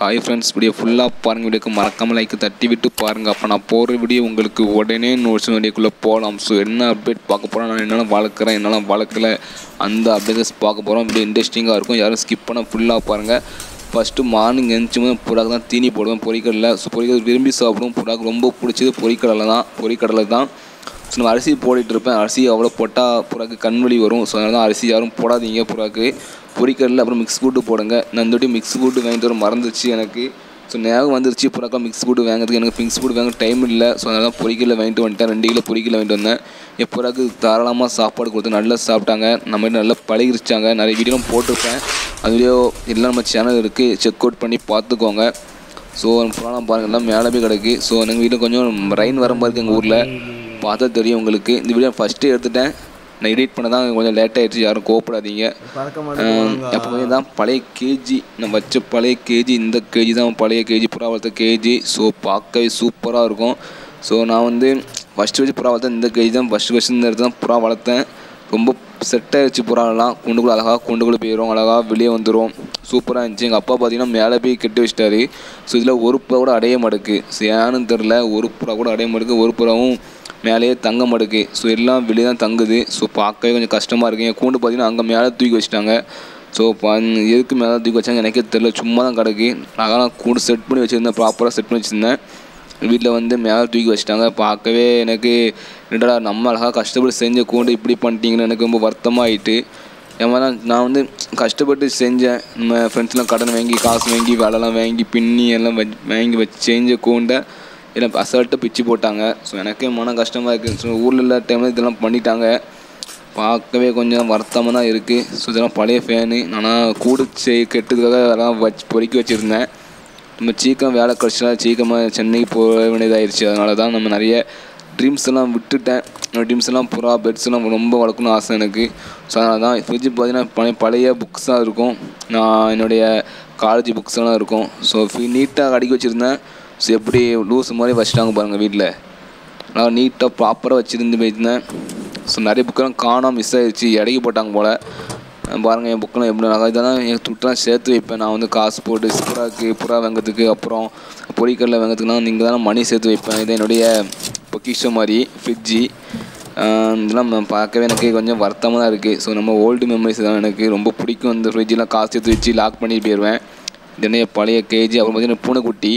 Hi friends video ஃபுல்லாக பாருங்கள் வீடியோக்கு மறக்காமல் லைக் தட்டி விட்டு பாருங்கள் அப்போ நான் போடுற வீடியோ உங்களுக்கு உடனே நோட்ஸ் வீடியோக்குள்ளே போகலாம் ஸோ என்ன அப்டேட் பார்க்க போகிறோம் நான் என்னென்ன வளர்க்குறேன் என்னென்ன வளர்க்கல? அந்த அப்டேட்ஸ் பார்க்க போகிறோம் வீடியோ இன்ட்ரெஸ்டிங்காக இருக்கும். யாரும் ஸ்கிப் பண்ண ஃபுல்லாக பாருங்கள் ஃபஸ்ட்டு மார்னிங் எழுந்துச்சு புறாக்கு தான் தீனி போடுவேன். பொரிக்கடலை ஸோ பொறிக்கடல் விரும்பி சாப்பிடுவோம் புறாக்கு ரொம்ப பிடிச்சது பொறிக்கடலை தான். பொறிக்கடலை தான். ஸோ நம்ம அரிசி போட்டுட்ருப்பேன் அரிசி அவ்வளோ போட்டால் புறாக்கு கண் வலி வரும். ஸோ அதனால தான் அரிசி யாரும் போடாதீங்க புறாக்கு பொரிக்கடலை அப்புறம் மிக்ஸ் கூட்டு போடுங்க. நான் இந்த வாட்டி மிக்ஸ் கூட்டு வாங்கிட்டு வர மறந்துச்சு எனக்கு. ஸோ ஞாபகம் வந்துருச்சு புறாக்கா மிக்ஸ் கூட்டு வாங்குறதுக்கு. எனக்கு மிக்ஸ் கூட்டு வாங்க டைம் இல்லை. ஸோ அதனால் தான் வாங்கிட்டு வந்துட்டேன். ரெண்டு கிலோ பொரிக்கடலை வாங்கிட்டு வந்தேன். என் தாராளமாக சாப்பாடு கொடுத்து நல்லா சாப்பிட்டாங்க. நம்ம நல்லா பழகிருச்சாங்க. நிறைய வீடியோலாம் போட்டிருப்பேன். அதுலேயோ எல்லாம் நம்ம சேனல் இருக்குது செக் அவுட் பண்ணி பார்த்துக்கோங்க. ஸோ புறாலாம் பாருங்கள் எல்லாம் மேலே போய் கிடக்கு. ஸோ எங்கள் வீட்டில் கொஞ்சம் ரெயின் வர மாதிரி இருக்குது எங்கள் ஊரில். பார்த்தா தெரியும் உங்களுக்கு. இந்த வீடியோ ஃபஸ்ட்டு எடுத்துட்டேன். நான் எடிட் பண்ண தான் கொஞ்சம் லேட் ஆகிடுச்சு யாரும் கோவப்படாதீங்க. பறக்க எப்போவுமே தான் பழைய கேஜி நான் வச்ச பழைய கேஜி இந்த கேஜி தான் பழைய கேஜி புறா வளர்த்த கேஜி ஸோ பார்க்கவே சூப்பராக இருக்கும். ஸோ நான் வந்து ஃபஸ்ட்டு வச்சு புறா வளர்த்தேன் இந்த கேஜி தான் ஃபஸ்ட்டு ஃபஸ்ட்டு இந்த இடத்துல தான் புறா வளர்த்தேன். ரொம்ப செட் ஆயிடுச்சு புறாலாம் குண்டுக்குள்ள அழகாக குண்டுக்குள்ளே போயிடும் அழகாக வெளியே வந்துடும் சூப்பராக இருந்துச்சு. எங்கள் அப்பா பார்த்தீங்கன்னா மேலே போய் கெட்டு வச்சிட்டாரு. ஸோ இதில் ஒரு புறா கூட அடைய மாட்டுக்கு ஸோ ஏன்னு தெரில ஒரு புறா கூட அடைய மாட்டுக்கு ஒரு புறாவும் மேலேயே தங்க மாட்டுக்கு ஸோ எல்லாம் வெளியே தான் தங்குது. ஸோ பார்க்கவே கொஞ்சம் கஷ்டமாக இருக்குது என் கூண்டு பார்த்தீங்கன்னா அங்கே மேலே தூக்கி வச்சுட்டாங்க. ஸோ எதுக்கு மேலே தூக்கி வச்சாங்க எனக்கே தெரில சும்மா தான் கிடக்கு. நான் கூண்டு செட் பண்ணி வச்சுருந்தேன். ப்ராப்பராக செட் பண்ணி வச்சுருந்தேன். வீட்டில் வந்து மேலே தூக்கி வச்சுட்டாங்க. பார்க்கவே எனக்கு என்னடா நம்ம அழகாக கஷ்டப்பட்டு செஞ்ச கூண்டு இப்படி பண்ணிட்டீங்கன்னு எனக்கு ரொம்ப வருத்தமாக ஆயிட்டு ஏன்னா நான் வந்து கஷ்டப்பட்டு செஞ்சேன். நம்ம ஃப்ரெண்ட்ஸ்லாம் கடன் வாங்கி காசு வாங்கி வேலைலாம் வாங்கி பின்னி எல்லாம் வச்சு வாங்கி வச்சு செஞ்ச கூண்டை எல்லாம் அசால்ட்டாக பிச்சு போட்டாங்க. ஸோ எனக்கே மன கஷ்டமாக இருக்குது ஸோ ஊரில் இல்லாத டைமில் இதெல்லாம் பண்ணிட்டாங்க. பார்க்கவே கொஞ்சம் வருத்தமாக தான் இருக்குது ஸோ இதெல்லாம் பழைய ஃபேனு ஆனால் கூடு செய் கெட்டதுக்காக அதெல்லாம் வச்சு பொறுக்கி வச்சுருந்தேன். நம்ம சீக்கிரம் வேலை கிடச்சினா சீக்கிரமாக சென்னைக்கு போக வேண்டியதாகிடுச்சு அதனால தான் நம்ம நிறைய ட்ரீம்ஸ் எல்லாம் விட்டுட்டேன். ட்ரீம்ஸ் எல்லாம் புறா பெட்ஸ்லாம் ரொம்ப வளர்க்கணும்னு ஆசை எனக்கு. ஸோ அதனால் தான் ஃப்ரிட்ஜ் பார்த்தீங்கன்னா பழைய பழைய புக்ஸ் தான் இருக்கும். நான் என்னுடைய காலேஜ் புக்ஸ்லாம் இருக்கும். ஸோ நீட்டாக அடுக்கி வச்சுருந்தேன். ஸோ எப்படி லூஸ் மாதிரி வச்சுட்டாங்க பாருங்கள் வீட்டில் நான் நீட்டாக ப்ராப்பராக வச்சுருந்து போயிருந்தேன். ஸோ நிறைய புக்கெல்லாம் காணாம மிஸ் ஆகிடுச்சு இடைக்கு போட்டாங்க போல். பாருங்கள் என் புக்கெலாம் எப்படி நல்லா இதெல்லாம் என் துட்டெல்லாம் சேர்த்து வைப்பேன். நான் வந்து காசு போட்டு புறாக்கு புறா வெங்கத்துக்கு அப்புறம் பொறிக்கடலை வாங்கிறதுக்குலாம் நீங்கள் தானே மணி சேர்த்து வைப்பேன். இது என்னுடைய பொக்கிஷம் மாதிரி ஃப்ரிட்ஜி இதெல்லாம் நான் பார்க்கவே எனக்கு கொஞ்சம் வருத்தமாக தான் இருக்குது ஸோ நம்ம ஓல்டு மெமரிஸ் தான் எனக்கு ரொம்ப பிடிக்கும். அந்த ஃப்ரிட்ஜெலாம் காசு எடுத்து வச்சு லாக் பண்ணி போயிடுவேன் இதனே பழைய கேஜி அப்புறம் பார்த்தீங்கன்னா பூனைக்குட்டி.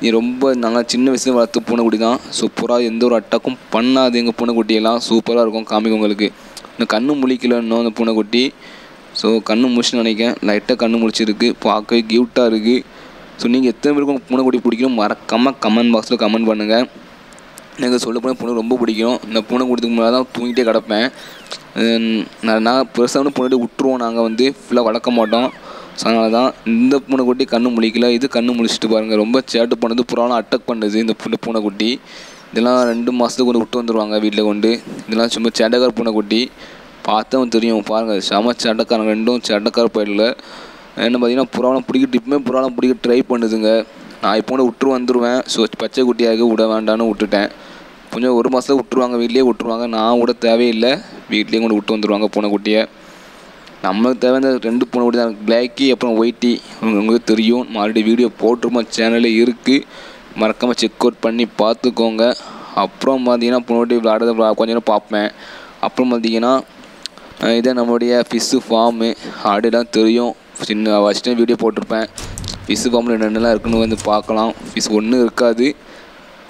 நீ ரொம்ப நல்லா சின்ன வயசுல வளர்த்து பூனைக்குட்டி தான். சூப்பராக எந்த ஒரு அட்டாக்கும் பண்ணாது எங்கள் பூனைக்குட்டியெல்லாம் சூப்பராக இருக்கும் காமிக்கும் உங்களுக்கு. இன்னும் கண்ணு முழிக்கல இன்னும் அந்த பூனைக்குட்டி. ஸோ கண்ணு முடிச்சுன்னு நினைக்கிறேன். லைட்டாக கண்ணு முடிச்சிருக்கு பார்க்கவே கியூட்டாக இருக்குது ஸோ நீங்கள் எத்தனை பேருக்கு உங்கள் பூனைக்குட்டி பிடிக்கணும் மறக்காமல் கமெண்ட் பாக்ஸில் கமெண்ட் பண்ணுங்கள் எனக்கு சொல்ல போனால் பூனை ரொம்ப பிடிக்கும். இந்த பூனை கொடுத்துக்கு முன்னாடி தான் தூங்கிட்டே கிடப்பேன். நான் நான் பெருசாக பூனை விட்டுருவோம். நாங்கள் வந்து ஃபுல்லாக வளர்க்க மாட்டோம். ஸோ அதனால தான் இந்த பூனைக்குட்டி கண்ணு முழிக்கல. இது கண்ணு முழிச்சிட்டு பாருங்கள் ரொம்ப சேட்டு பண்ணுது புறாலாம் அட்டாக் பண்ணுது இந்த பூனை பூனைக்குட்டி இதெல்லாம் ரெண்டு மாதத்துக்கு கொண்டு விட்டு வந்துடுவாங்க வீட்டில் கொண்டு. இதெல்லாம் சும்மா சேட்டக்கார பூனைக்குட்டி பார்த்தவன் தெரியும். பாருங்கள் செம சேட்டக்காரங்க ரெண்டும் சேட்டக்கார பயிரில் என்ன பார்த்தீங்கன்னா புறாலாம் பிடிக்கிட்டு இப்போமே புறாலாம் பிடிக்க ட்ரை பண்ணுதுங்க. நான் இப்போ விட்டு வந்துடுவேன் ஸோ பச்சை குட்டியாக விட வேண்டான்னு விட்டுட்டேன். கொஞ்சம் ஒரு மாதத்தில் விட்டுருவாங்க வீட்லேயே விட்டுருவாங்க. நான் கூட தேவையில்லை. வீட்லேயே கொண்டு விட்டு வந்துடுவாங்க பூனைக்குட்டியை நம்மளுக்கு தேவை இந்த ரெண்டு பூனை குட்டி தான். பிளாக்கி அப்புறம் ஒயிட்டி உங்களுக்கு தெரியும். மறுபடியும் வீடியோ போட்டிருமா சேனலில் இருக்குது மறக்காமல் செக் அவுட் பண்ணி பார்த்துக்கோங்க. அப்புறம் பார்த்தீங்கன்னா பூனைக்குட்டி விளாடுறத கொஞ்ச நேரம் பார்ப்பேன். அப்புறம் பார்த்தீங்கன்னா இதே நம்மளுடைய ஃபிஷ்ஷு ஃபார்மு ஆடுலாம் தெரியும். சின்ன ஃபஸ்ட்டு வீடியோ போட்டிருப்பேன். ஃபிஷ் ஃபார்மில் என்னென்னலாம் இருக்குன்னு வந்து பார்க்கலாம். ஃபிஷ் ஒன்றும் இருக்காது.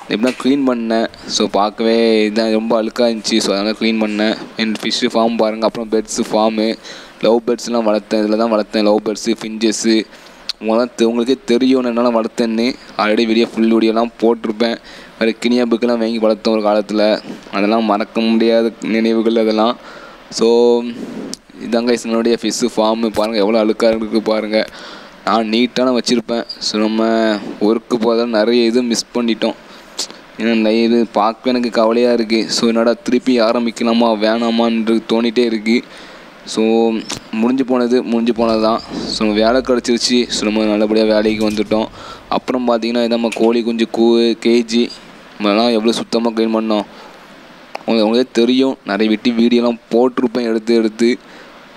எப்படின்னா க்ளீன் பண்ணேன். ஸோ பார்க்கவே இதான் ரொம்ப அழுக்காக இருந்துச்சு. ஸோ அதனால் க்ளீன் பண்ணேன். என் ஃபிஷ்ஷு ஃபார்ம் பாருங்கள் அப்புறம் பெட்ஸு ஃபார்மு லவ் பேர்ட்ஸ்லாம் வளர்த்தேன். இதில் தான் வளர்த்தேன். லவ் பேர்ட்ஸு ஃபிஞ்சஸ்ஸு உங்களாம் உங்களுக்கே தெரியும் என்னால் வளர்த்தேன்னு. ஆல்ரெடி வீடியோ ஃபுல் வீடியோலாம் போட்டிருப்பேன். வேறு கினியா புக்கெல்லாம் வாங்கி வளர்த்தோம் ஒரு காலத்தில். அதெல்லாம் மறக்க முடியாத நினைவுகள் அதெல்லாம். ஸோ இதாங்க என்னுடைய ஃபிஷ்ஷு ஃபார்மு பாருங்கள் எவ்வளோ அழுக்காக இருக்குது பாருங்கள் நான் நீட்டான வச்சுருப்பேன். ஸோ நம்ம ஒர்க்கு போதால் நிறைய இது மிஸ் பண்ணிட்டோம். இது? பார்க்க எனக்கு கவலையாக இருக்குது ஸோ என்னடா திருப்பி ஆரம்பிக்கலாமா வேணாமான்னு தோணிகிட்டே இருக்குது ஸோ முடிஞ்சு போனது முடிஞ்சு போனது தான் ஸோ வேலை கிடச்சிருச்சு. ஸோ நம்ம நல்லபடியாக வேலைக்கு வந்துட்டோம். அப்புறம் பார்த்திங்கன்னா இது நம்ம கோழி குஞ்சு கூ கேஜி நம்மலாம் எவ்வளோ சுத்தமாக க்ளீன் பண்ணோம். உங்களுக்கு உங்களுக்கே தெரியும். நிறைய வெட்டி வீடியோலாம் போட்டிருப்பேன் எடுத்து எடுத்து.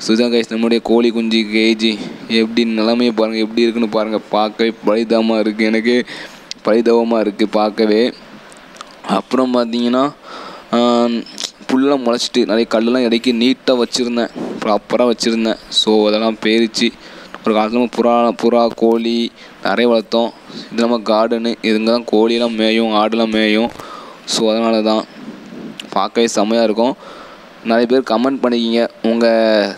ஸோ இதான் கைஸ் நம்மளுடைய கோழி குஞ்சு கேஜி. எப்படி நிலமையை பாருங்கள் எப்படி இருக்குன்னு பாருங்கள் பார்க்கவே பரிதாபமாக இருக்குது எனக்கு பரிதாபமாக இருக்குது பார்க்கவே. அப்புறம் பார்த்தீங்கன்னா புல்லாம் முளைச்சிட்டு நிறைய கல்லெல்லாம் இறக்கி நீட்டாக வச்சுருந்தேன். ப்ராப்பராக வச்சுருந்தேன். ஸோ அதெல்லாம் பேரிச்சு ஒரு காலத்தில் நம்ம புறா புறா கோழி நிறைய வளர்த்தோம். இது நம்ம கார்டனு இதுங்க தான் கோழியெல்லாம் மேயும் ஆடுலாம் மேயும். ஸோ அதனால தான் பார்க்கவே செம்மையாக இருக்கும். நிறைய பேர் கமெண்ட் பண்ணிக்கிங்க. உங்கள்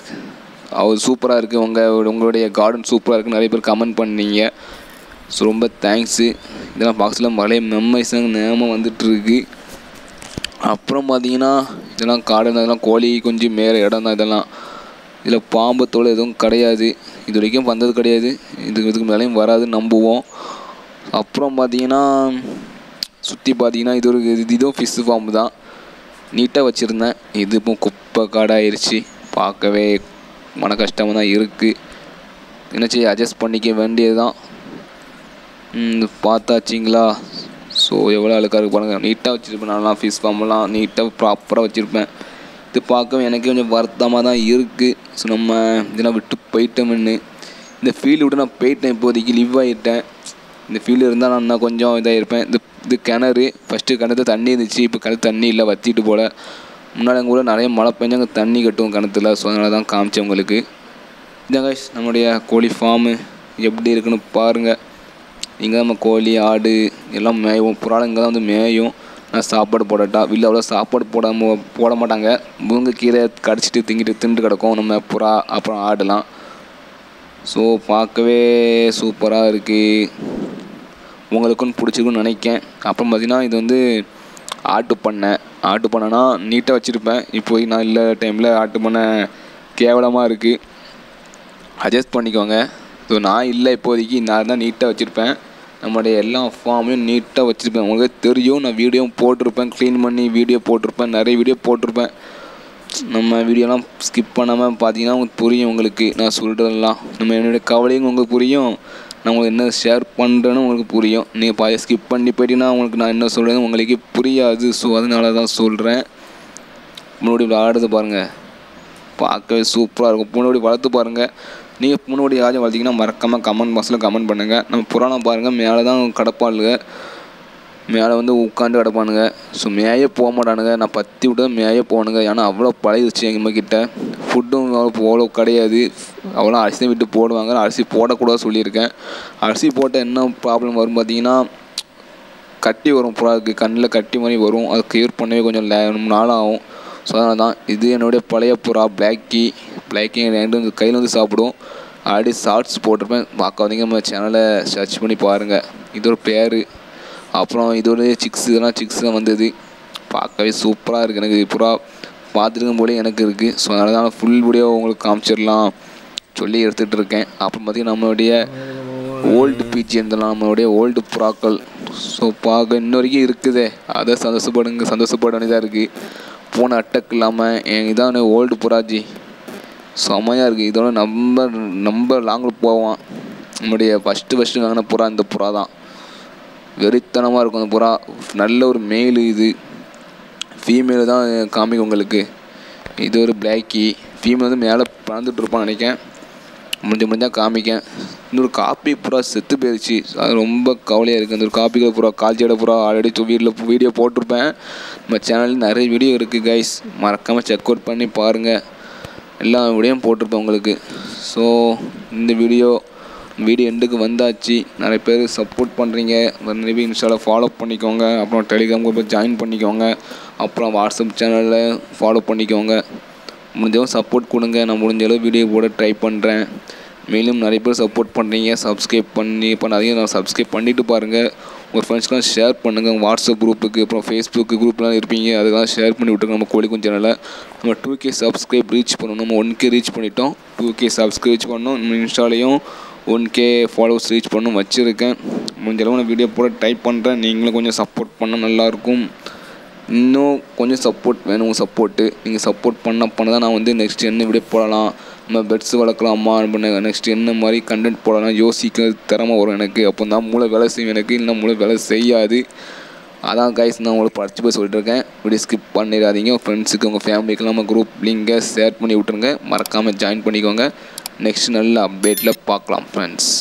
அவர் சூப்பராக இருக்குது உங்கள் உங்களுடைய கார்டன் சூப்பராக இருக்குது நிறைய பேர் கமெண்ட் பண்ணீங்க ஸோ ரொம்ப தேங்க்ஸு இதெல்லாம் பாக்ஸில் பழைய மெம்மரிஸ் நேமம் வந்துட்டுருக்கு. அப்புறம் பார்த்தீங்கன்னா இதெல்லாம் காடு அதெல்லாம் கோழி கொஞ்சம் மேலே இடம் தான் இதெல்லாம். இதில் பாம்பு தோல் எதுவும் கிடையாது. இது வரைக்கும் வந்தது கிடையாது. இதுக்கு இதுக்கு மேலேயும் வராது நம்புவோம். அப்புறம் பார்த்தீங்கன்னா சுற்றி பார்த்தீங்கன்னா இது ஒரு இது இதுவும் ஃபிஷ் ஃபார்ம் தான். நீட்டாக வச்சுருந்தேன். இது இப்போ குப்பை காடாயிருச்சு. பார்க்கவே மன கஷ்டமாக தான் இருக்குது என்னாச்சு அட்ஜஸ்ட் பண்ணிக்க வேண்டியது தான் பார்த்தாச்சிங்களா? ஸோ எவ்வளோ அழுக்காக இருக்கு பாருங்கள் நீட்டாக வச்சுருப்பேன் நல்லா ஃபிஷ் ஃபார்ம்லாம் நீட்டாக ப்ராப்பராக வச்சுருப்பேன். இது பார்க்க எனக்கு கொஞ்சம் வருத்தமாக தான் இருக்குது ஸோ நம்ம இதெல்லாம் விட்டு போயிட்டோம்னு இந்த ஃபீல்டு விட்டு நான் போயிட்டேன் இப்போதைக்கு லிவ் ஆகிட்டேன் இந்த ஃபீல்டு இருந்தால் நான் இன்னும் கொஞ்சம் இதாக இருப்பேன். இது இது கிணறு. ஃபஸ்ட்டு கிணத்துல தண்ணி இருந்துச்சு. இப்போ கிணத்து தண்ணி இல்லை வற்றிட்டு போல். முன்னாடி எங்கள் கூட நிறைய மழை பெஞ்சு அங்கே தண்ணி கட்டும் கிணத்துல. ஸோ அதனால தான் காமிச்சேன் உங்களுக்கு. இதான் நம்முடைய கோழி ஃபார்மு எப்படி இருக்குன்னு பாருங்கள் இங்கே நம்ம கோழி ஆடு எல்லாம் மேயும். புறாலும் இங்கே தான் வந்து மேயும். நான் சாப்பாடு போடட்டா? வெளில அவ்வளோ சாப்பாடு போடாம போட மாட்டாங்க. முருங்கை கீரை கடிச்சிட்டு திங்கிட்டு திண்டு கிடக்கும். நம்ம புறா அப்புறம் ஆடுலாம். ஸோ பார்க்கவே சூப்பராக இருக்குது உங்களுக்கும் பிடிச்சிருக்குன்னு நினைக்கேன். அப்புறம் பார்த்தீங்கன்னா இது வந்து ஆட்டு பண்ணை. ஆட்டு பண்ணைனா நீட்டாக வச்சுருப்பேன். இப்போ நான் இல்லை டைமில் ஆட்டு பண்ணை கேவலமாக இருக்குது அட்ஜஸ்ட் பண்ணிக்கோங்க. ஸோ நான் இல்லை இப்போதைக்கு. நான் தான் நீட்டாக வச்சுருப்பேன். நம்மளுடைய எல்லா ஃபார்மையும் நீட்டாக வச்சுருப்பேன். உங்களுக்கு தெரியும் நான் வீடியோவும் போட்டிருப்பேன் க்ளீன் பண்ணி வீடியோ போட்டிருப்பேன் நிறைய வீடியோ போட்டிருப்பேன். நம்ம வீடியோலாம் ஸ்கிப் பண்ணாமல் பார்த்தீங்கன்னா உங்களுக்கு புரியும் உங்களுக்கு. நான் சொல்கிறதெல்லாம் நம்ம என்னுடைய கவலையும் உங்களுக்கு புரியும். நான் உங்களுக்கு என்ன ஷேர் பண்ணுறேன்னு உங்களுக்கு புரியும். நீங்கள் பாதி ஸ்கிப் பண்ணி போயிட்டீங்கன்னா உங்களுக்கு நான் என்ன சொல்கிறேன்னு உங்களுக்கு புரியாது. ஸோ அதனால தான் சொல்கிறேன் முன்னாடி விளையாடுறது பாருங்கள் பார்க்கவே சூப்பராக இருக்கும். முன்னாடி வளர்த்து பாருங்கள் நீங்கள் முன்னோடி யாராச்சும் பார்த்தீங்கன்னா மறக்காமல் கமெண்ட் பாக்ஸில் கமெண்ட் பண்ணுங்கள் நம்ம புராணம் பாருங்கள் மேலே தான் கிடப்பாளுங்க. மேலே வந்து உட்காந்து கிடப்பானுங்க. ஸோ மேய போக மாட்டானுங்க. நான் பற்றி விட்டு தான் மேய போகணுங்க ஏன்னா அவ்வளோ பழகிடுச்சு எங்கள் கிட்ட. ஃபுட்டும் அவ்வளோ கிடையாது. அவ்வளோ அரிசி விட்டு போடுவாங்க. அரிசி போடக்கூடாது சொல்லியிருக்கேன். அரிசி போட்டால் என்ன ப்ராப்ளம் வரும் பார்த்தீங்கன்னா கட்டி வரும் புறாவுக்கு கண்ணில் கட்டி மாதிரி வரும். அது கியூர் பண்ணவே கொஞ்சம் நாள் ஆகும் ஸோ அதனால தான் இது என்னுடைய பழைய புறா பிளாக்கி லைக்கிங் ரெண்டு வந்து கையில் வந்து சாப்பிடும் ஆல்ரெடி ஷார்ட்ஸ் போட்டிருப்பேன். பார்க்காதீங்க நம்ம சேனலை சர்ச் பண்ணி பாருங்கள் இதோட பேர் அப்புறம் இதோட சிக்ஸ் இதெல்லாம் சிக்ஸ் தான் வந்தது. பார்க்கவே சூப்பராக இருக்குது எனக்கு புறா பார்த்துருக்கும் போலே எனக்கு இருக்குது ஸோ அதனால தான் ஃபுல் வீடியோ உங்களுக்கு காமிச்சிடலாம். சொல்லி எடுத்துகிட்டு இருக்கேன். அப்புறம் பார்த்திங்கன்னா நம்மளுடைய ஓல்டு பீச் இருந்தெல்லாம் நம்மளுடைய ஓல்டு புறாக்கள். ஸோ பார்க்க இன்ன வரைக்கும் இருக்குதே. அதை சந்தோஷப்படுங்க. சந்தோஷப்பட வேண்டியதாக இருக்குது போன அட்டக் இல்லாமல் என் இதான் ஓல்டு புறாஜி. செமையாக இருக்குது இதோட நம்ம நம்ம லாங்கில் போவான். நம்முடைய ஃபஸ்ட்டு ஃபஸ்ட்டு வாங்கின புறா இந்த புறா தான். வெறித்தனமாக இருக்கும் அந்த புறா. நல்ல ஒரு மேல் இது. ஃபீமேல் தான் காமிக்கும் உங்களுக்கு. இது ஒரு பிளாக்கி ஃபீமேல் வந்து மேலே பறந்துட்டு இருப்பான்னு நினைக்கேன் முடிஞ்ச முடிஞ்சால் காமிக்கேன். இன்னொரு காப்பி புறா செத்து போயிடுச்சு அது ரொம்ப கவலையாக இருக்குது அந்த ஒரு காப்பிக்கிற புறா கால்ச்சியோட புறா ஆல்ரெடி வீட்டில் வீடியோ போட்டிருப்பேன். நம்ம சேனலில் நிறைய வீடியோ இருக்குது கைஸ் மறக்காமல் செக் அவுட் பண்ணி பாருங்கள் எல்லா வீடியோவும் போட்டிருப்பேன் உங்களுக்கு. ஸோ இந்த வீடியோ வீடியோ எண்டுக்கு வந்தாச்சு. நிறைய பேர் சப்போர்ட் பண்ணுறீங்க நிறைய பேர் இன்ஸ்டாவில் ஃபாலோ பண்ணிக்கோங்க. அப்புறம் டெலிகிராம் குரூப்பில் ஜாயின் பண்ணிக்கோங்க. அப்புறம் வாட்ஸ்அப் சேனலில் ஃபாலோ பண்ணிக்கோங்க. முடிஞ்சளவு சப்போர்ட் கொடுங்க. நான் முடிஞ்ச அளவு வீடியோ போட ட்ரை பண்ணுறேன் மேலும் நிறைய பேர் சப்போர்ட் பண்ணுறீங்க சப்ஸ்கிரைப் பண்ணி பண்ணாதீங்க. நான் சப்ஸ்கிரைப் பண்ணிவிட்டு பாருங்கள் உங்கள் ஃப்ரெண்ட்ஸ்க்கெலாம் ஷேர் பண்ணுங்கள் உங்கள் வாட்ஸ்அப் குரூப்புக்கு அப்புறம் ஃபேஸ்புக்கு குரூப்லாம் இருப்பீங்க. அதுக்கெல்லாம் ஷேர் பண்ணி விட்டுருங்க. நம்ம கோழிக்கும் சேனலில் நம்ம டூ கே சப்ஸ்கிரைப் ரீச் பண்ணணும். நம்ம ஒன் கே ரீச் பண்ணிட்டோம். டூ கே சப்ஸ்கிரைப் ரீச் பண்ணோம். நம்ம இன்ஸ்டாலையும் ஒன் கே ஃபாலோவர்ஸ் ரீச் பண்ணணும். வச்சுருக்கேன். முடிஞ்ச அளவு நான் வீடியோ போட டைப் பண்ணுறேன் நீங்களும் கொஞ்சம் சப்போர்ட் பண்ணால் நல்லாயிருக்கும். இன்னும் கொஞ்சம் சப்போர்ட் வேணும். உங்கள் சப்போர்ட்டு நீங்கள் சப்போர்ட் பண்ண பண்ண தான் நான் வந்து நெக்ஸ்ட் என்ன வீடியோ போடலாம். நம்ம பெட்ஸ் வளர்க்கலாமா பண்ண நெக்ஸ்ட் என்ன மாதிரி கண்டென்ட் போடலாம் யோசிக்க திறமை வரும் எனக்கு. அப்போ தான் மூளை வேலை செய்யும் எனக்கு. இல்லை மூளை வேலை செய்யாது. அதான் கைஸ் நான் உங்களுக்கு படித்து போய் சொல்லிட்டு இருக்கேன் வீடியோ ஸ்கிப் பண்ணிடாதீங்க. உங்கள் ஃப்ரெண்ட்ஸுக்கு உங்கள் ஃபேமிலிக்கு நம்ம குரூப் லிங்கை ஷேர் பண்ணி விட்ருங்க மறக்காமல் ஜாயின் பண்ணிக்கோங்க. நெக்ஸ்ட் நல்ல அப்டேட்டில் பார்க்கலாம் ஃப்ரெண்ட்ஸ்